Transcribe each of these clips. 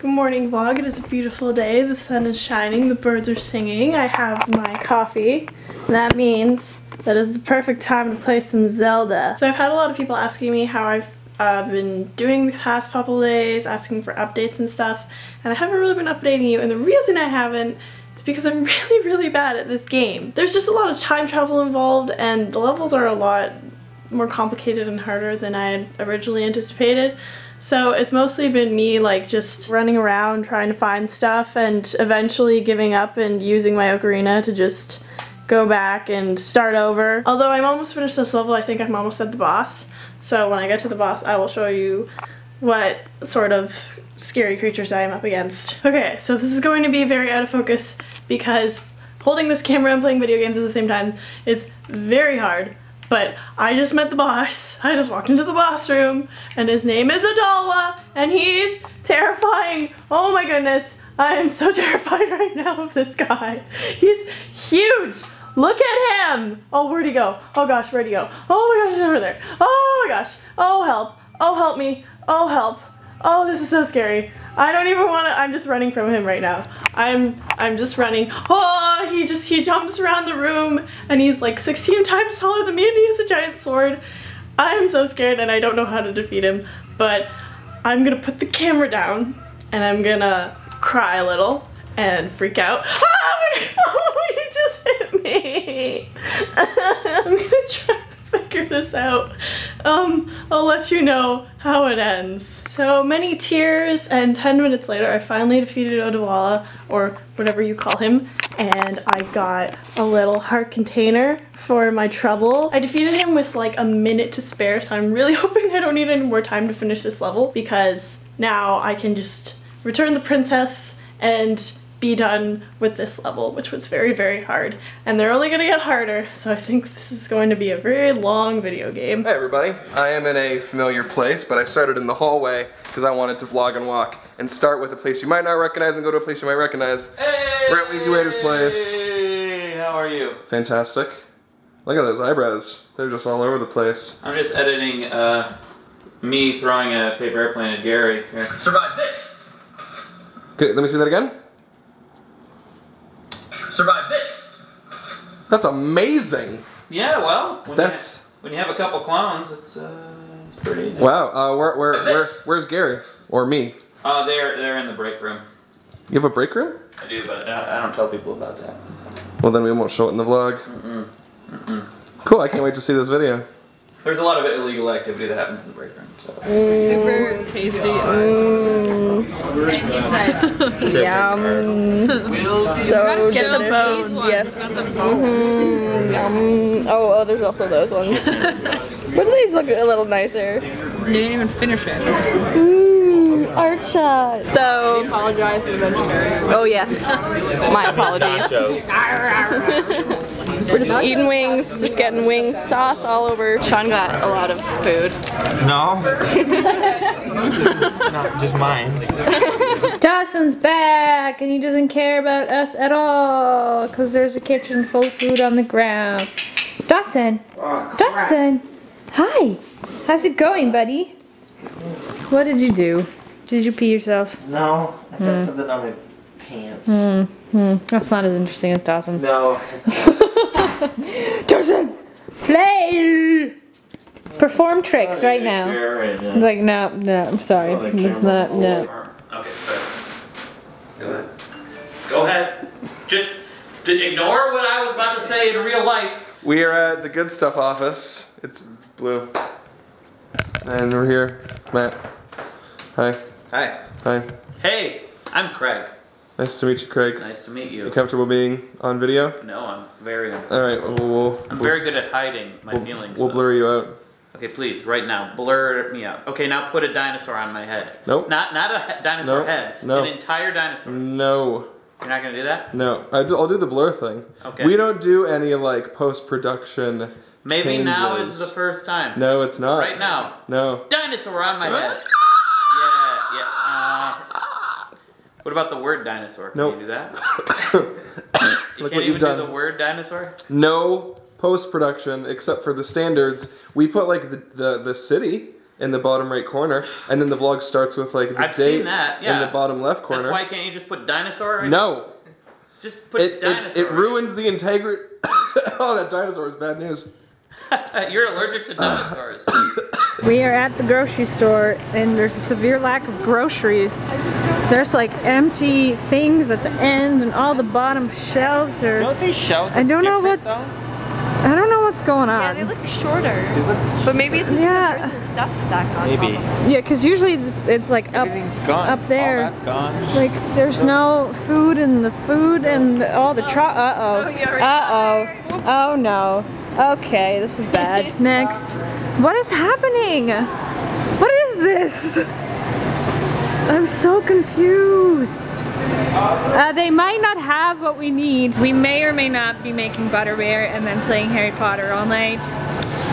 Good morning vlog. It is a beautiful day. The sun is shining. The birds are singing. I have my coffee. That means that is the perfect time to play some Zelda. So I've had a lot of people asking me how I've uh, been doing the past couple days, asking for updates and stuff, and I haven't really been updating you, and the reason I haven't is because I'm really, really bad at this game. There's just a lot of time travel involved, and the levels are a lot more complicated and harder than I had originally anticipated. So it's mostly been me like just running around trying to find stuff and eventually giving up and using my ocarina to just go back and start over. Although I'm almost finished this level, I think I'm almost at the boss. So when I get to the boss, I will show you what sort of scary creatures I am up against. Okay, so this is going to be very out of focus because holding this camera and playing video games at the same time is very hard. But I just met the boss. I just walked into the boss room and his name is Odolwa and he's terrifying. Oh my goodness. I am so terrified right now of this guy. He's huge. Look at him. Oh, where'd he go? Oh gosh, where'd he go? Oh my gosh, he's over there. Oh my gosh. Oh help. Oh help me. Oh help. Oh, this is so scary. I don't even want to, I'm just running from him right now. I'm, I'm just running. Oh, he just, he jumps around the room and he's like 16 times taller than me and he has a giant sword. I am so scared and I don't know how to defeat him, but I'm gonna put the camera down and I'm gonna cry a little and freak out. Oh, he just hit me. I'm gonna try figure this out. Um, I'll let you know how it ends. So many tears and 10 minutes later I finally defeated Odawala, or whatever you call him, and I got a little heart container for my trouble. I defeated him with like a minute to spare, so I'm really hoping I don't need any more time to finish this level because now I can just return the princess and be done with this level, which was very, very hard. And they're only gonna get harder, so I think this is going to be a very long video game. Hey everybody, I am in a familiar place, but I started in the hallway because I wanted to vlog and walk and start with a place you might not recognize and go to a place you might recognize. Hey! We're at Wheezy Waiter's place. Hey, how are you? Fantastic. Look at those eyebrows. They're just all over the place. I'm just editing uh, me throwing a paper airplane at Gary. Here. Survive this. Okay, let me see that again. Survive this. That's amazing. Yeah, well, when, That's- you, ha- when you have a couple clones, it's, uh, it's pretty easy. Wow. Uh, where, where, where, where's Gary? Or me? Uh, they're, they're in the break room. You have a break room? I do, but I, I don't tell people about that. Well, then we won't show it in the vlog. Cool. I can't wait to see this video. There's a lot of illegal activity that happens in the break room. So. Super tasty. Yum. So Get the delicious. bones. Yes. Mm, yum. Oh, oh, there's also those ones. but these look a little nicer. You didn't even finish it. Ooh, Archa. So, Apologize to the vegetarian. oh yes, my apologies. We're just eating wings, just getting wings, sauce all over. Sean got a lot of food. No. this is not just mine. Dawson's back and he doesn't care about us at all because there's a kitchen full of food on the ground. Dawson! Dawson! Hi! How's it going, buddy? What did you do? Did you pee yourself? No, I got Hmm. something on my pants. That's not as interesting as Dawson. No, it's not. Play! Perform tricks oh, right now. Like, no, no, I'm sorry. Oh, it's not, no. Okay, good. Is? Go ahead. Just ignore what I was about to say in real life. We are at the Good Stuff office. It's blue. And we're here. Matt. Hi. Hi. Hi. Hey, I'm Craig. Nice to meet you, Craig. Nice to meet you. You comfortable being on video? No, I'm very uncomfortable. All right. We'll, we'll, I'm we'll, very good at hiding my we'll, feelings. we'll so- blur you out. Okay, please, right now, blur me out. Okay, now put a dinosaur on my head. Nope. Not not a dinosaur Nope. head. No. An entire dinosaur. No. You're not gonna do that? No. I do, I'll do the blur thing. Okay. We don't do any like post production. Maybe now is the first time. No, it's not. Right now, No. dinosaur on my head. Yeah, yeah. Uh, what about the word dinosaur? Can Nope. you do that? You Look can't even do the word dinosaur. No post production except for the standards. We put like the the, the city in the bottom right corner, and then the vlog starts with like the I've date seen that, in the bottom left corner. That's why can't you just put dinosaur? Right no, Just put it, it, dinosaur. it ruins the integrity. oh, that dinosaur is bad news. You're allergic to dinosaurs. We are at the grocery store and there's a severe lack of groceries. There's like empty things at the end and all the bottom shelves are Don't these shelves I don't know what- though? I don't know what's going on. Yeah, they look shorter. They look But maybe it's because Yeah. there's stuff stacked on Maybe. top Yeah, because usually this, it's like up Everything's gone. up there. All that's gone. Like there's no food in the food and the, all the tro- uh oh. Uh oh. Oh no. Okay, this is bad. Next. What is happening? What is this? I'm so confused. Uh, they might not have what we need. We may or may not be making Butterbeer and then playing Harry Potter all night.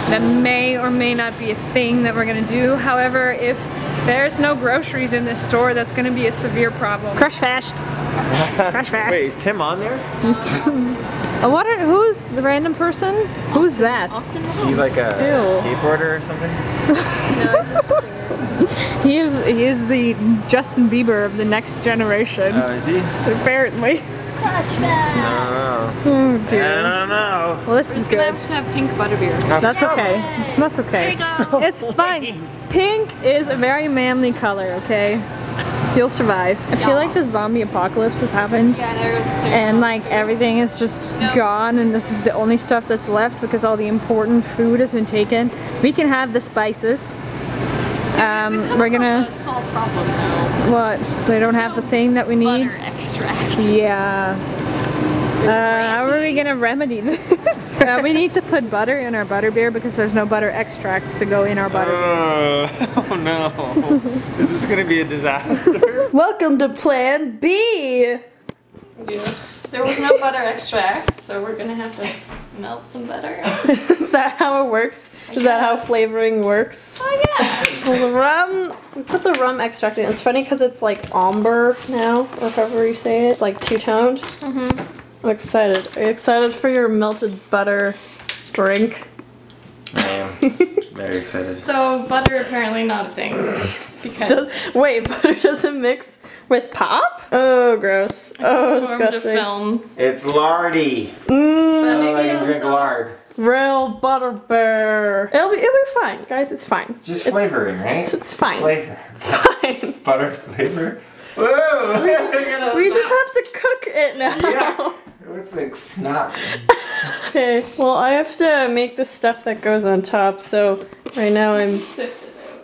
That may or may not be a thing that we're gonna do. However, if there's no groceries in this store, that's gonna be a severe problem. Crush fast. Crush fast. Wait, is Tim on there? Uh, what are, who's the random person? Who's that? Austin Is he like a Ew. skateboarder or something? He is he is the Justin Bieber of the next generation. Oh, is he? apparently. I Oh don't know. dear. I don't know. Well, this is We're gonna good. have to have pink butterbeer. That's okay. That's okay. It's fine. Pink is a very manly color, okay? You'll survive. I feel like the zombie apocalypse has happened. And like everything is just gone and this is the only stuff that's left because all the important food has been taken. We can have the spices. Um, we're gonna, A small problem what? They don't have the thing that we need? Butter extract. Yeah. Uh, how are we gonna remedy this? uh, we need to put butter in our butter beer because there's no butter extract to go in our butter beer. Oh, no. is this gonna be a disaster? Welcome to Plan B. Yeah. There was no butter extract, so we're gonna have to melt some butter. Is that how it works? Is that how flavoring works? Oh yeah. Well, the rum, we put the rum extract in. It's funny because it's like amber now, or however you say it. It's like two toned. Mm-hmm. I'm excited. Are you excited for your melted butter drink? I am very excited. So butter apparently not a thing because Does wait, butter doesn't mix with pop? Oh, gross. Oh, formed a disgusting. film. It's lardy. Mmm, Oh, I can drink lard. real butter bear. It'll be it'll be fine, guys. It's fine. Just It's- flavoring, right? It's, it's fine. Flavor. It's fine. Butter flavor. Whoa! We just have to cook it now. yeah. It looks like snot. Okay, well I have to make the stuff that goes on top, so right now I'm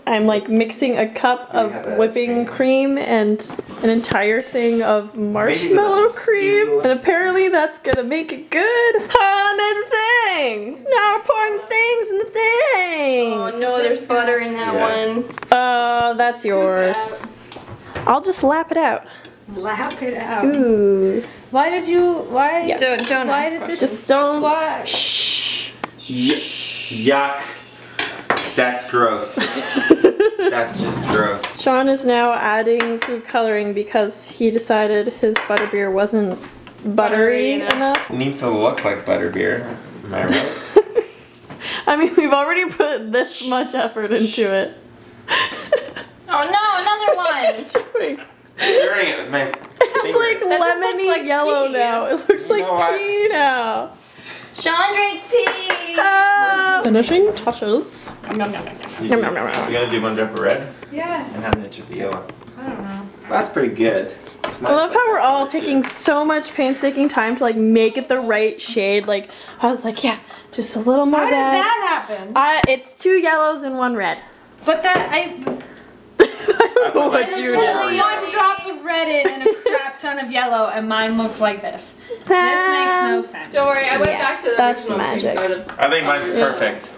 I'm like mixing a cup of have a whipping strainer? cream and an entire thing of marshmallow cream. And apparently that's gonna make it good. Oh, I made the thing! Now we're pouring things in the thing! Oh no, there's butter in that Yeah. one. Oh, that's yours. I'll just lap it out. Lap it out. Ooh. Why did you, why? Yeah. Don't don't Why ask did questions. this- Just don't. Why? Shh. Yuck. That's gross. That's just gross. Sean is now adding food coloring because he decided his butterbeer wasn't buttery Buttery enough. enough. Needs to look like butterbeer. Am I right? I mean, we've already put this much effort into it. Oh no, another one. Staring at my It's like That lemony looks like yellow pee. now. It looks You like know what? pea now. Sean drinks pee. Ah, finishing touches. Nom, nom, nom, nom. You Nom, nom, nom, nom. gonna do one drop of red Yeah. and have an inch of the yellow. I don't know. That's pretty good. I love how we're all taking so much painstaking time to like make it the right shade. Like I was like, yeah, just a little more How did that happen? I, it's two yellows and one red. But that, I, I don't know what you really did. one one drop of red in and a crap ton of yellow and mine looks like this. This makes no sense. Don't worry, I went Yeah, back to the that's original magic. soda. I think mine's Yeah. perfect.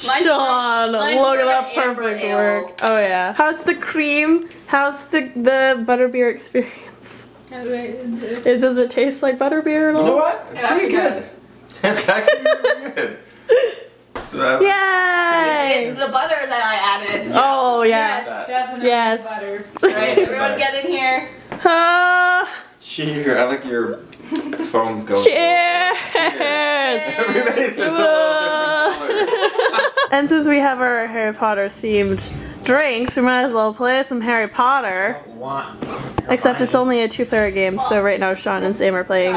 Sean, mine's look at that perfect ale. work. Oh yeah. How's the cream? How's the the butterbeer experience? It, does it taste like butterbeer at all? You know what? It's It pretty actually good. does. It's actually really good. So Yay! It's the butter that I added. Oh yeah. That. definitely Yes. butter. Alright, everyone get in here. Ah, Cheer. I like your foams going. Cheers! Everybody says a little different. And since we have our Harry Potter themed drinks, we might as well play some Harry Potter. Except it's only a two player game, so right now Sean and Sam are playing.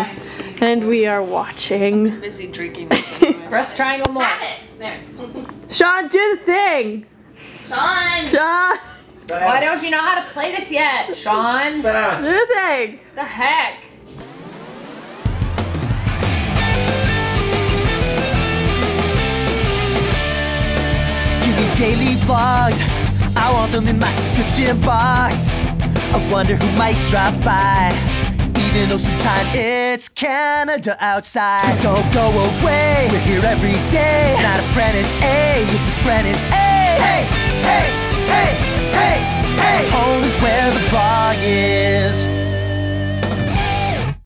And we are watching. i'm busy drinking this anyway. Press triangle more. Have it. There. Sean, do the thing! Sean! Sean, Why don't you know how to play this yet, Sean? do the thing! The heck? Give me daily vlogs. I want them in my subscription box. I wonder who might drop by. Even though sometimes it's Canada outside. So don't go away. We're here every day. It's not apprentice A, it's apprentice A. Hey, hey, hey, hey, hey. Home is where the vlog is.